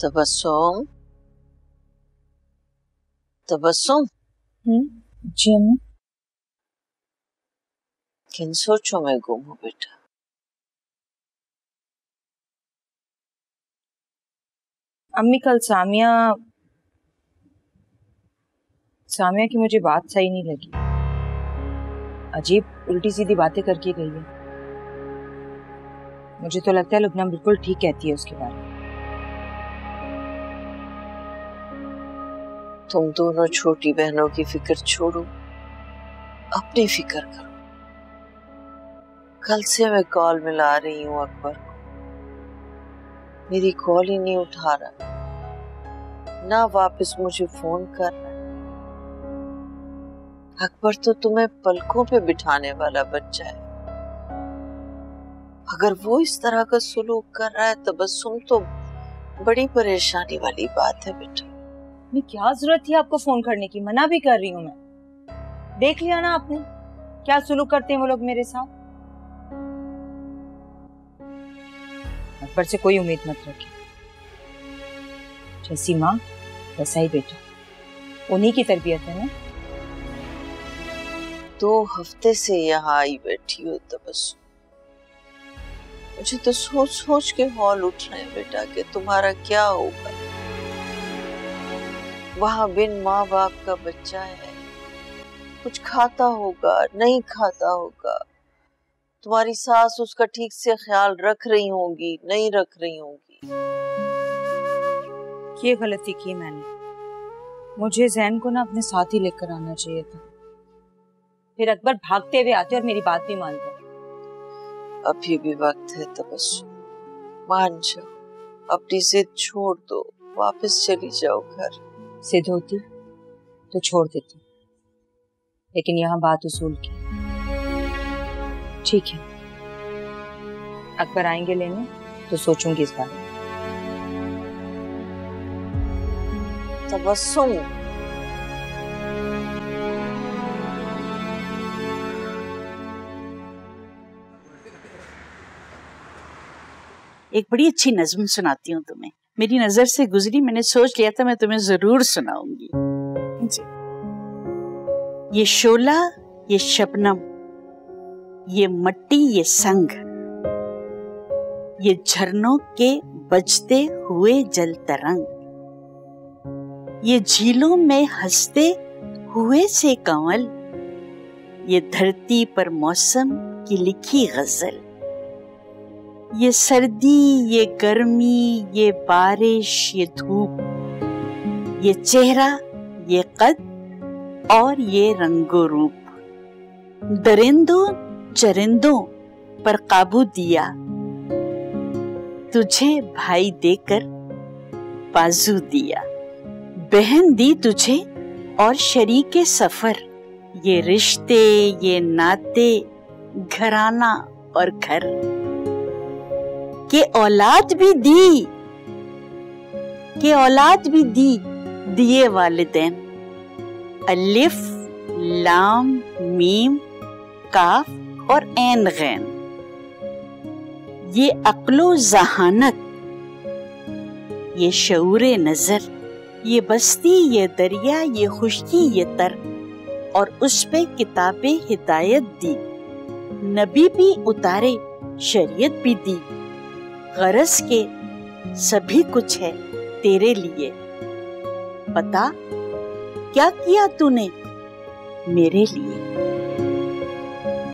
तबस्सुम तबस्सुम जी अम्मी किन सोचों में गुम हो बेटा अम्मी कल सामिया सामिया की मुझे बात सही नहीं लगी। अजीब उल्टी सीधी बातें करके गई है। मुझे तो लगता है लुबना बिल्कुल ठीक कहती है उसके बारे में। तुम दोनों छोटी बहनों की फ़िक्र छोड़ो। अपनी फ़िक्र करो। कल से मैं कॉल मिला रही हूँ अकबर को। मेरी कॉल ही नहीं उठा रहा। ना वापस मुझे फ़ोन कर रहा अकबर तो तुम्हें पलकों पे बिठाने वाला बच्चा है। अगर वो इस तरह का सुलूक कर रहा है तबस्सुम तो बड़ी परेशानी वाली बात है बेटा। मैं क्या ज़रूरत थी आपको फ़ोन करने की? मना भी कर रही हूँ मैं। देख लिया ना आपने? क्या सुलूक करते हैं वो लोग मेरे साथ? अकबर से कोई उम्मीद मत रखिए। जैसी माँ, वैसा ही बेटा। उन्हीं की तरबियत है ना? दो हफ़्ते से यहाँ आई बैठी हो तबस्सुम मुझे तो सोच सोच के हॉल उठ रहे हैं बेटा, कि तुम्हारा क्या होगा? वहाँ बिन माँ बाप का बच्चा है। कुछ खाता होगा नहीं खाता होगा। तुम्हारी सास उसका ठीक से ख्याल रख रही होंगी नहीं रख रही होंगी। ये गलती की मैंने। मुझे जैन को ना अपने साथ ही लेकर आना चाहिए था। फिर अकबर भागते हुए आते और मेरी बात भी मानते। अभी भी वक्त है तबस्सुम मान जाओ। अपनी जिद छोड़ दो। वापस चली जाओ घर। सिद्ध होती तो छोड़ देती। लेकिन यहाँ बात उसूल की। ठीक है। अकबर आएँगे लेने तो सोचूँगी इस बारे में। तबस्सुम। एक बड़ी अच्छी नज्म सुनाती हूँ तुम्हें। मेरी नज़र से गुजरी मैंने सोच लिया था मैं तुम्हें ज़रूर सुनाऊँगी। जी। ये शोला ये शबनम ये मट्टी ये संग ये झरनों के बजते हुए जल तरंग ये झीलों में हँसते हुए से कंवल ये धरती पर मौसम की लिखी गज़ल। ये सर्दी, ये गर्मी, ये बारिश, ये धूप, ये चेहरा, ये कद और ये रंगो रूप दरिंदों, चरिंदों पर काबू दिया। तुझे भाई देकर बाजू दिया। बहन दी तुझे और शरीके सफ़र। ये रिश्ते, ये नाते, घराना और घर। के औलाद भी दी। के औलाद भी दी दिए वालिदैन। अलिफ, लाम, मीम, काफ और ऐन गैन। ये अक्लो जहानत, ये शऊर नज़र, ये बस्ती, ये दरिया, ये खुशकी, ये तर और उस पे किताबें हिदायत दी। नबी भी उतारे, शरीयत भी दी। गरज के सभी कुछ है तेरे लिए। पता क्या किया तूने मेरे लिए?